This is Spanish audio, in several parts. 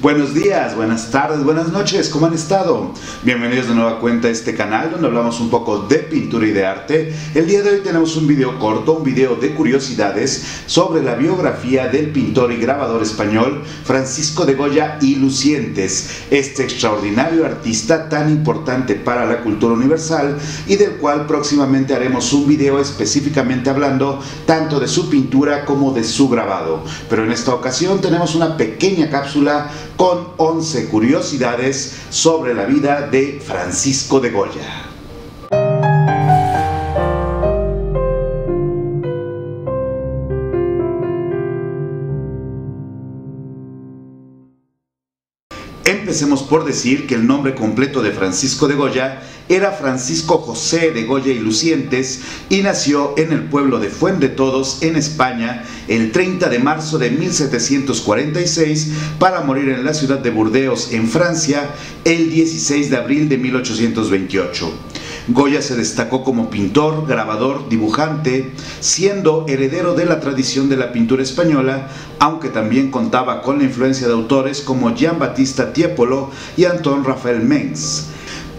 Buenos días, buenas tardes, buenas noches, ¿cómo han estado? Bienvenidos de nueva cuenta a este canal donde hablamos un poco de pintura y de arte. El día de hoy tenemos un video corto, un video de curiosidades sobre la biografía del pintor y grabador español Francisco de Goya y Lucientes, este extraordinario artista tan importante para la cultura universal y del cual próximamente haremos un video específicamente hablando tanto de su pintura como de su grabado. Pero en esta ocasión tenemos una pequeña cápsula con 11 curiosidades sobre la vida de Francisco de Goya. Empecemos por decir que el nombre completo de Francisco de Goya era Francisco José de Goya y Lucientes y nació en el pueblo de Fuente de Todos, en España, el 30 de marzo de 1746 para morir en la ciudad de Burdeos, en Francia, el 16 de abril de 1828. Goya se destacó como pintor, grabador, dibujante, siendo heredero de la tradición de la pintura española, aunque también contaba con la influencia de autores como Gian Battista Tiepolo y Antón Rafael Mengs.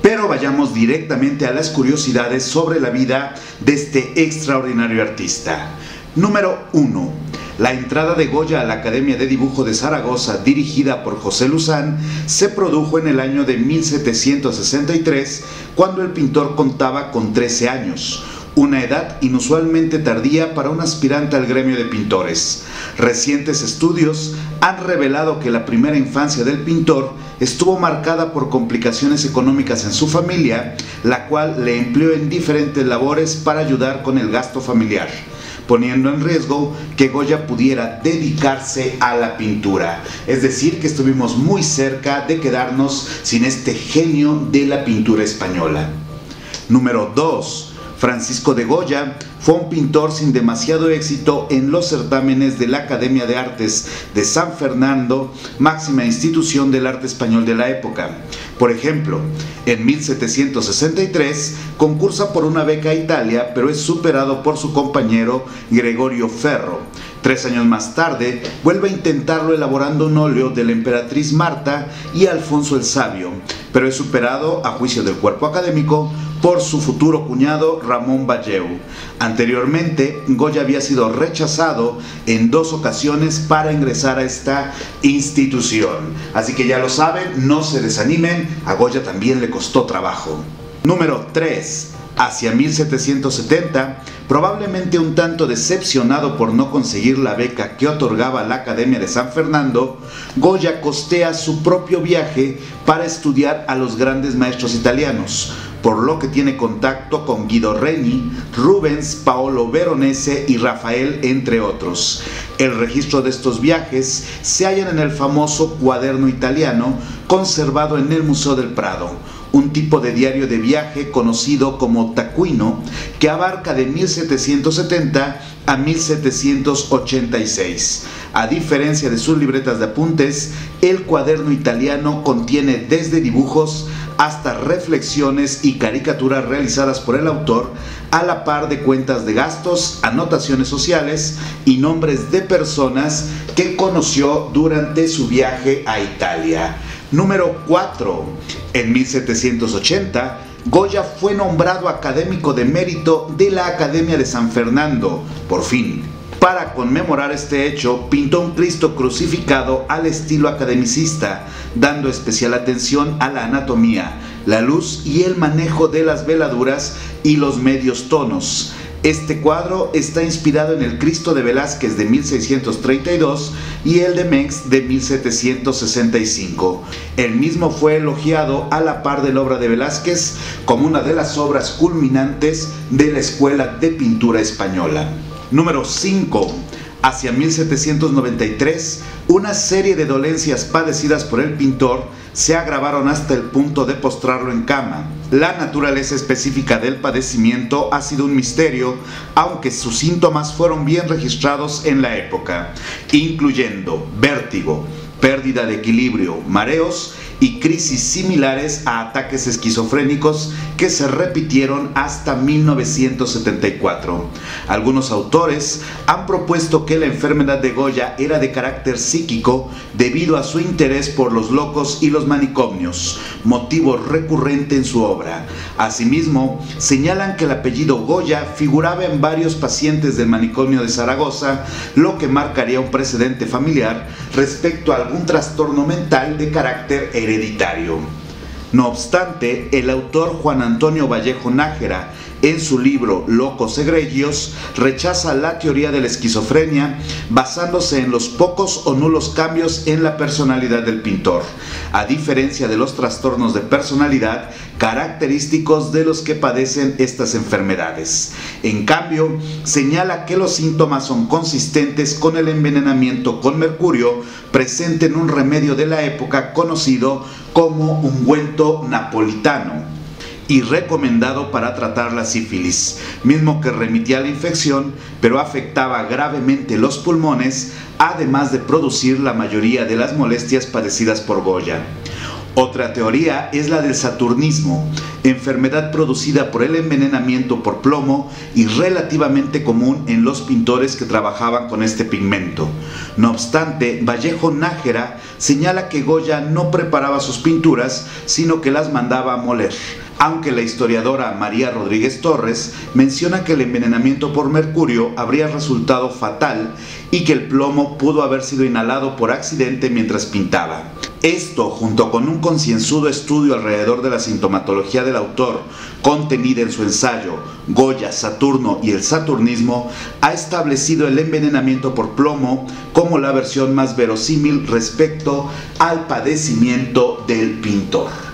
Pero vayamos directamente a las curiosidades sobre la vida de este extraordinario artista. Número 1. La entrada de Goya a la Academia de Dibujo de Zaragoza, dirigida por José Luzán, se produjo en el año de 1763, cuando el pintor contaba con 13 años, una edad inusualmente tardía para un aspirante al gremio de pintores. Recientes estudios han revelado que la primera infancia del pintor estuvo marcada por complicaciones económicas en su familia, la cual le empleó en diferentes labores para ayudar con el gasto familiar poniendo en riesgo que Goya pudiera dedicarse a la pintura. Es decir, que estuvimos muy cerca de quedarnos sin este genio de la pintura española. Número 2. Francisco de Goya fue un pintor sin demasiado éxito en los certámenes de la Academia de Artes de San Fernando, máxima institución del arte español de la época. Por ejemplo, en 1763 concursa por una beca a Italia, pero es superado por su compañero Gregorio Ferro. Tres años más tarde, vuelve a intentarlo elaborando un óleo de la emperatriz Marta y Alfonso el Sabio, pero es superado, a juicio del cuerpo académico, por su futuro cuñado Ramón Valleu. Anteriormente, Goya había sido rechazado en dos ocasiones para ingresar a esta institución. Así que ya lo saben, no se desanimen, a Goya también le costó trabajo. Número 3 hacia 1770, probablemente un tanto decepcionado por no conseguir la beca que otorgaba la Academia de San Fernando, Goya costea su propio viaje para estudiar a los grandes maestros italianos, por lo que tiene contacto con Guido Reni, Rubens, Paolo Veronese y Rafael, entre otros. El registro de estos viajes se hallan en el famoso cuaderno italiano conservado en el Museo del Prado un tipo de diario de viaje conocido como tacuino que abarca de 1770 a 1786. A diferencia de sus libretas de apuntes, el cuaderno italiano contiene desde dibujos hasta reflexiones y caricaturas realizadas por el autor, a la par de cuentas de gastos, anotaciones sociales y nombres de personas que conoció durante su viaje a Italia. Número 4. En 1780, Goya fue nombrado académico de mérito de la Academia de San Fernando, por fin. Para conmemorar este hecho, pintó un Cristo crucificado al estilo academicista, dando especial atención a la anatomía, la luz y el manejo de las veladuras y los medios tonos. Este cuadro está inspirado en el Cristo de Velázquez de 1632 y el de Mengs de 1765. El mismo fue elogiado a la par de la obra de Velázquez como una de las obras culminantes de la Escuela de Pintura Española. Número 5. Hacia 1793, una serie de dolencias padecidas por el pintor se agravaron hasta el punto de postrarlo en cama. La naturaleza específica del padecimiento ha sido un misterio, aunque sus síntomas fueron bien registrados en la época, incluyendo vértigo, pérdida de equilibrio, mareos y crisis similares a ataques esquizofrénicos que se repitieron hasta 1974. Algunos autores han propuesto que la enfermedad de Goya era de carácter psíquico debido a su interés por los locos y los manicomios, motivo recurrente en su obra. Asimismo, señalan que el apellido Goya figuraba en varios pacientes del manicomio de Zaragoza, lo que marcaría un precedente familiar respecto a algún trastorno mental de carácter hereditario. No obstante, el autor Juan Antonio Vallejo Nájera, en su libro Locos Egregios, rechaza la teoría de la esquizofrenia basándose en los pocos o nulos cambios en la personalidad del pintor, a diferencia de los trastornos de personalidad característicos de los que padecen estas enfermedades. En cambio, señala que los síntomas son consistentes con el envenenamiento con mercurio presente en un remedio de la época conocido como ungüento napolitano y recomendado para tratar la sífilis, mismo que remitía la infección, pero afectaba gravemente los pulmones, además de producir la mayoría de las molestias padecidas por Goya. Otra teoría es la del saturnismo, enfermedad producida por el envenenamiento por plomo y relativamente común en los pintores que trabajaban con este pigmento. No obstante, Vallejo Nájera señala que Goya no preparaba sus pinturas, sino que las mandaba moler aunque la historiadora María Rodríguez Torres menciona que el envenenamiento por mercurio habría resultado fatal y que el plomo pudo haber sido inhalado por accidente mientras pintaba. Esto, junto con un concienzudo estudio alrededor de la sintomatología del autor, contenida en su ensayo Goya, Saturno y el Saturnismo, ha establecido el envenenamiento por plomo como la versión más verosímil respecto al padecimiento del pintor.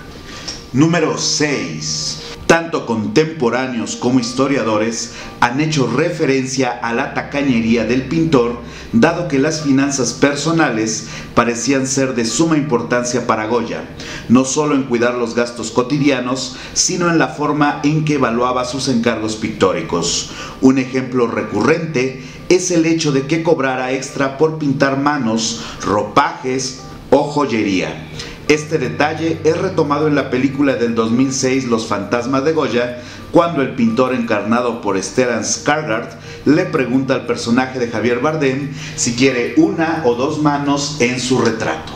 Número 6. Tanto contemporáneos como historiadores han hecho referencia a la tacañería del pintor, dado que las finanzas personales parecían ser de suma importancia para Goya, no solo en cuidar los gastos cotidianos, sino en la forma en que evaluaba sus encargos pictóricos. Un ejemplo recurrente es el hecho de que cobrara extra por pintar manos, ropajes o joyería. Este detalle es retomado en la película del 2006 Los fantasmas de Goya, cuando el pintor encarnado por Stellan Skarsgård le pregunta al personaje de Javier Bardem si quiere una o dos manos en su retrato.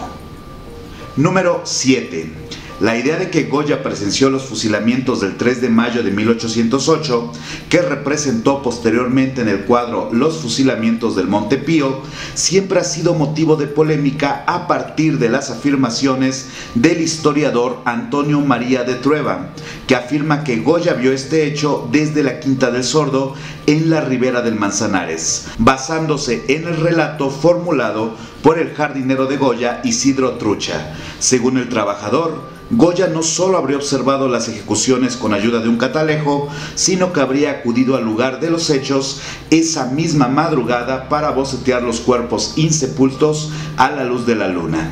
Número 7. La idea de que Goya presenció los fusilamientos del 3 de mayo de 1808, que representó posteriormente en el cuadro Los fusilamientos del Monte Pío, siempre ha sido motivo de polémica a partir de las afirmaciones del historiador Antonio María de Trueba, que afirma que Goya vio este hecho desde la Quinta del Sordo en la ribera del Manzanares, basándose en el relato formulado por el jardinero de Goya Isidro Trucha. Según el trabajador, Goya no solo habría observado las ejecuciones con ayuda de un catalejo, sino que habría acudido al lugar de los hechos esa misma madrugada para bocetear los cuerpos insepultos a la luz de la luna.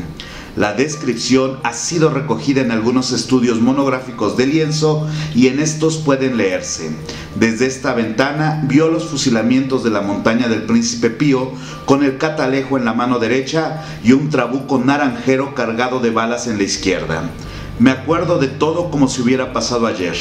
La descripción ha sido recogida en algunos estudios monográficos de lienzo y en estos pueden leerse. Desde esta ventana vio los fusilamientos de la montaña del Príncipe Pío con el catalejo en la mano derecha y un trabuco naranjero cargado de balas en la izquierda. Me acuerdo de todo como si hubiera pasado ayer.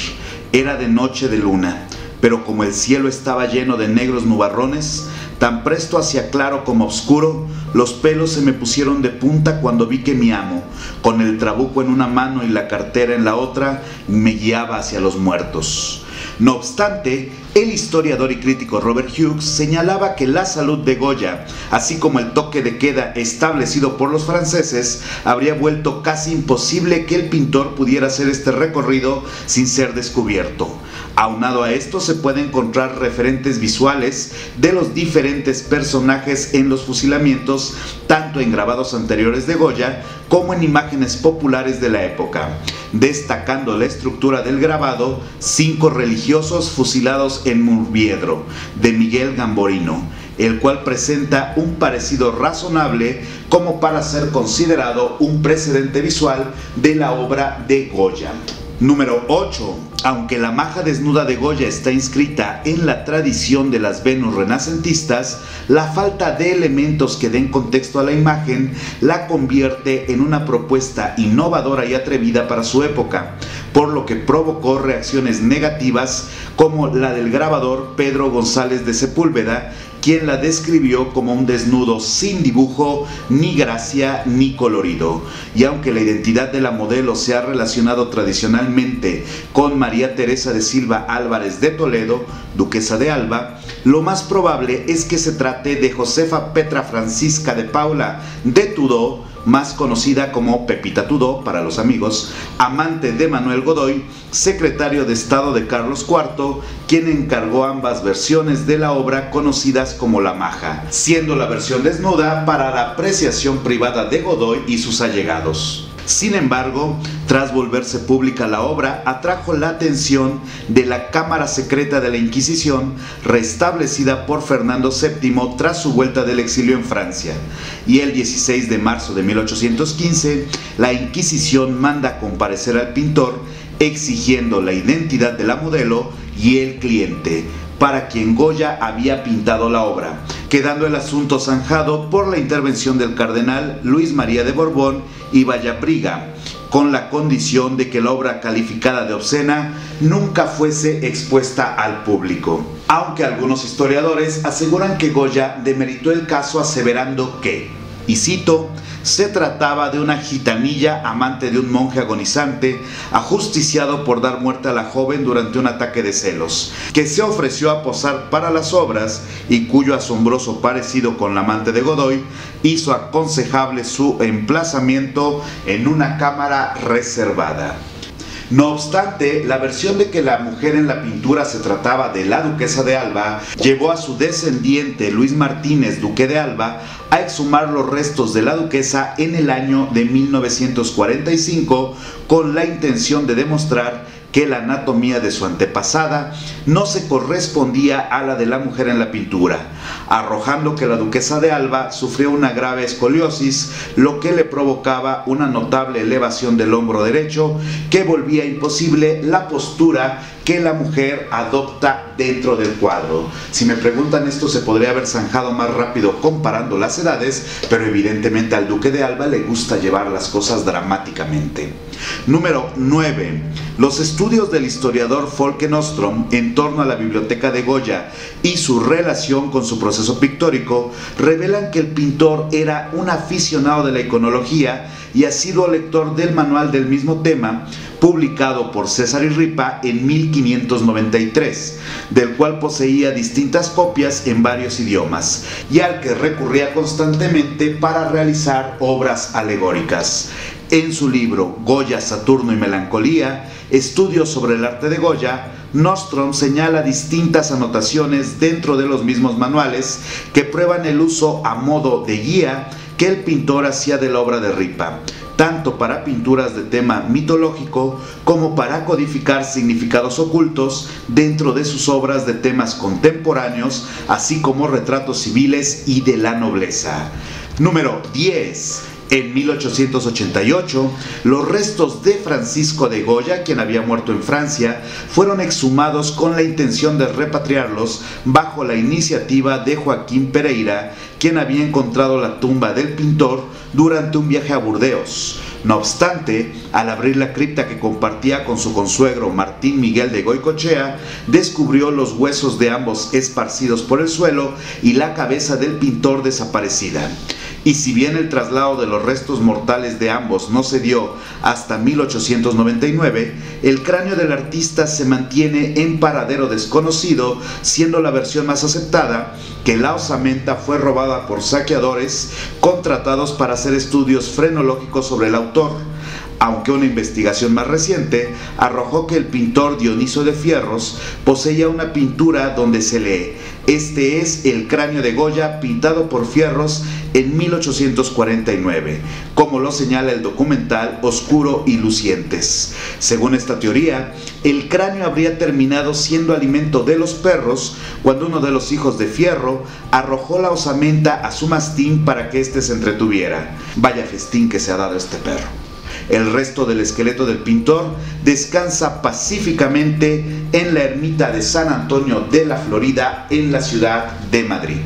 Era de noche de luna, pero como el cielo estaba lleno de negros nubarrones, tan presto hacia claro como oscuro, los pelos se me pusieron de punta cuando vi que mi amo, con el trabuco en una mano y la cartera en la otra, me guiaba hacia los muertos. No obstante, el historiador y crítico Robert Hughes señalaba que la salud de Goya, así como el toque de queda establecido por los franceses, habría vuelto casi imposible que el pintor pudiera hacer este recorrido sin ser descubierto. Aunado a esto se puede encontrar referentes visuales de los diferentes personajes en los fusilamientos, tanto en grabados anteriores de Goya como en imágenes populares de la época, destacando la estructura del grabado Cinco religiosos fusilados en Murviedro, de Miguel Gamborino, el cual presenta un parecido razonable como para ser considerado un precedente visual de la obra de Goya. Número 8. Aunque la maja desnuda de Goya está inscrita en la tradición de las Venus renacentistas, la falta de elementos que den contexto a la imagen la convierte en una propuesta innovadora y atrevida para su época, por lo que provocó reacciones negativas como la del grabador Pedro González de Sepúlveda, quien la describió como un desnudo sin dibujo, ni gracia, ni colorido. Y aunque la identidad de la modelo se ha relacionado tradicionalmente con María Teresa de Silva Álvarez de Toledo, duquesa de Alba, lo más probable es que se trate de Josefa Petra Francisca de Paula de Tudó, más conocida como Pepita Tudó para los amigos, amante de Manuel Godoy, secretario de Estado de Carlos IV, quien encargó ambas versiones de la obra conocidas como La Maja, siendo la versión desnuda para la apreciación privada de Godoy y sus allegados. Sin embargo, tras volverse pública la obra, atrajo la atención de la Cámara Secreta de la Inquisición, restablecida por Fernando VII tras su vuelta del exilio en Francia. Y el 16 de marzo de 1815, la Inquisición manda comparecer al pintor exigiendo la identidad de la modelo y el cliente, para quien Goya había pintado la obra, quedando el asunto zanjado por la intervención del cardenal Luis María de Borbón y Vallapriga, con la condición de que la obra calificada de obscena nunca fuese expuesta al público. Aunque algunos historiadores aseguran que Goya demeritó el caso aseverando que, y cito, se trataba de una gitanilla amante de un monje agonizante, ajusticiado por dar muerte a la joven durante un ataque de celos, que se ofreció a posar para las obras y cuyo asombroso parecido con la amante de Godoy hizo aconsejable su emplazamiento en una cámara reservada. No obstante, la versión de que la mujer en la pintura se trataba de la duquesa de Alba llevó a su descendiente Luis Martínez, duque de Alba, a exhumar los restos de la duquesa en el año de 1945 con la intención de demostrar que la anatomía de su antepasada no se correspondía a la de la mujer en la pintura, arrojando que la duquesa de Alba sufrió una grave escoliosis, lo que le provocaba una notable elevación del hombro derecho que volvía imposible la postura que la mujer adopta dentro del cuadro. Si me preguntan esto se podría haber zanjado más rápido comparando las edades, pero evidentemente al duque de Alba le gusta llevar las cosas dramáticamente. Número 9. Los estudios del historiador Folke Nostrom en torno a la biblioteca de Goya y su relación con su proceso pictórico revelan que el pintor era un aficionado de la iconología y ha sido lector del manual del mismo tema, publicado por César Ripa en 1593, del cual poseía distintas copias en varios idiomas, y al que recurría constantemente para realizar obras alegóricas. En su libro Goya, Saturno y Melancolía, Estudios sobre el arte de Goya, Nostrom señala distintas anotaciones dentro de los mismos manuales que prueban el uso a modo de guía que el pintor hacía de la obra de Ripa, tanto para pinturas de tema mitológico como para codificar significados ocultos dentro de sus obras de temas contemporáneos, así como retratos civiles y de la nobleza. Número 10. En 1888, los restos de Francisco de Goya, quien había muerto en Francia, fueron exhumados con la intención de repatriarlos bajo la iniciativa de Joaquín Pereira, quien había encontrado la tumba del pintor durante un viaje a Burdeos. No obstante, al abrir la cripta que compartía con su consuegro Martín Miguel de Goicochea, descubrió los huesos de ambos esparcidos por el suelo y la cabeza del pintor desaparecida y si bien el traslado de los restos mortales de ambos no se dio hasta 1899, el cráneo del artista se mantiene en paradero desconocido, siendo la versión más aceptada que la osamenta fue robada por saqueadores contratados para hacer estudios frenológicos sobre el autor aunque una investigación más reciente arrojó que el pintor Dioniso de Fierros poseía una pintura donde se lee, este es el cráneo de Goya pintado por Fierros en 1849, como lo señala el documental Oscuro y Lucientes. Según esta teoría, el cráneo habría terminado siendo alimento de los perros cuando uno de los hijos de Fierro arrojó la osamenta a su mastín para que éste se entretuviera. Vaya festín que se ha dado este perro. El resto del esqueleto del pintor descansa pacíficamente en la ermita de San Antonio de la Florida en la ciudad de Madrid.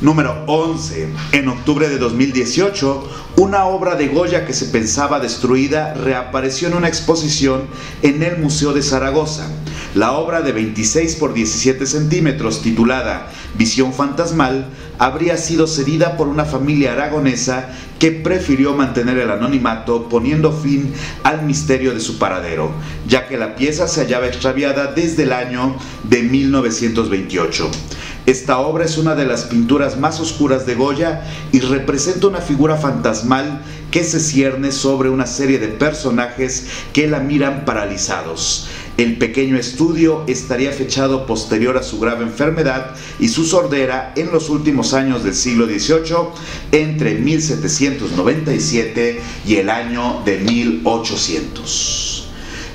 Número 11. En octubre de 2018, una obra de Goya que se pensaba destruida reapareció en una exposición en el Museo de Zaragoza. La obra de 26 por 17 centímetros titulada Visión Fantasmal habría sido cedida por una familia aragonesa que prefirió mantener el anonimato poniendo fin al misterio de su paradero, ya que la pieza se hallaba extraviada desde el año de 1928. Esta obra es una de las pinturas más oscuras de Goya y representa una figura fantasmal que se cierne sobre una serie de personajes que la miran paralizados. El pequeño estudio estaría fechado posterior a su grave enfermedad y su sordera en los últimos años del siglo XVIII, entre 1797 y el año de 1800.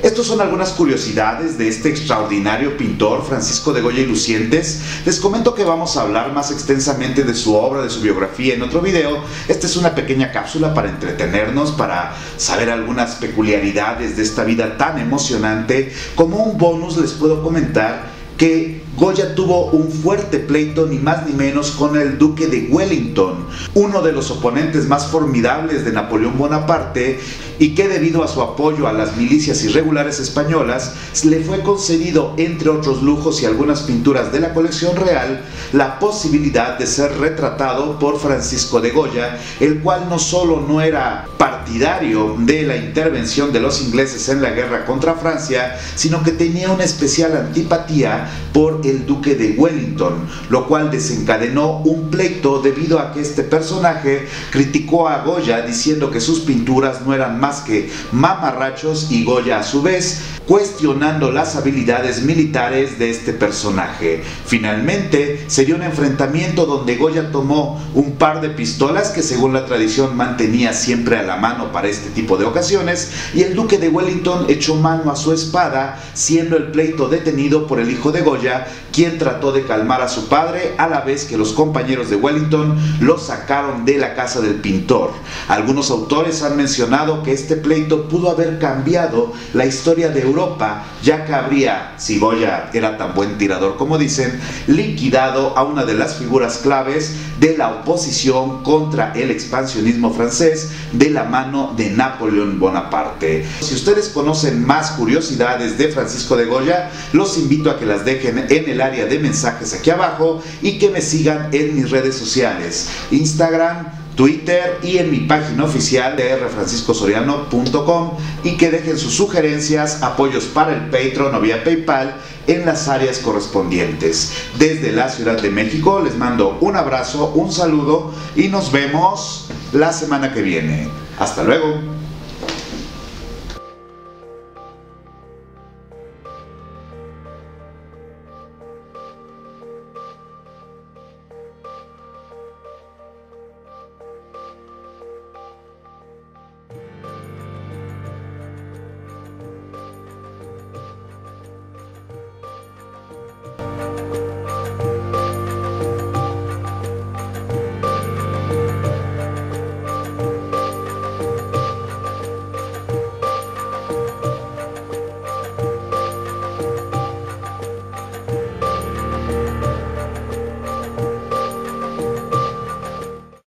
Estas son algunas curiosidades de este extraordinario pintor Francisco de Goya y Lucientes. Les comento que vamos a hablar más extensamente de su obra, de su biografía en otro video. Esta es una pequeña cápsula para entretenernos, para saber algunas peculiaridades de esta vida tan emocionante. Como un bonus les puedo comentar que Goya tuvo un fuerte pleito ni más ni menos con el duque de Wellington, uno de los oponentes más formidables de Napoleón Bonaparte y que debido a su apoyo a las milicias irregulares españolas le fue concedido, entre otros lujos y algunas pinturas de la colección real, la posibilidad de ser retratado por Francisco de Goya, el cual no solo no era partidario de la intervención de los ingleses en la guerra contra Francia, sino que tenía una especial antipatía por el duque de Wellington, lo cual desencadenó un pleito debido a que este personaje criticó a Goya diciendo que sus pinturas no eran más que mamarrachos y Goya a su vez cuestionando las habilidades militares de este personaje. Finalmente se dio un enfrentamiento donde Goya tomó un par de pistolas que según la tradición mantenía siempre a la mano para este tipo de ocasiones y el duque de Wellington echó mano a su espada siendo el pleito detenido por el hijo de Goya quien trató de calmar a su padre a la vez que los compañeros de Wellington lo sacaron de la casa del pintor. Algunos autores han mencionado que este pleito pudo haber cambiado la historia de Europa, ya que habría, si Goya era tan buen tirador como dicen, liquidado a una de las figuras claves de la oposición contra el expansionismo francés de la mano de Napoleón Bonaparte. Si ustedes conocen más curiosidades de Francisco de Goya, los invito a que las dejen en el área de mensajes aquí abajo y que me sigan en mis redes sociales, Instagram, Twitter y en mi página oficial de rfranciscosoriano.com y que dejen sus sugerencias, apoyos para el Patreon o vía PayPal en las áreas correspondientes. Desde la Ciudad de México les mando un abrazo, un saludo y nos vemos la semana que viene. Hasta luego.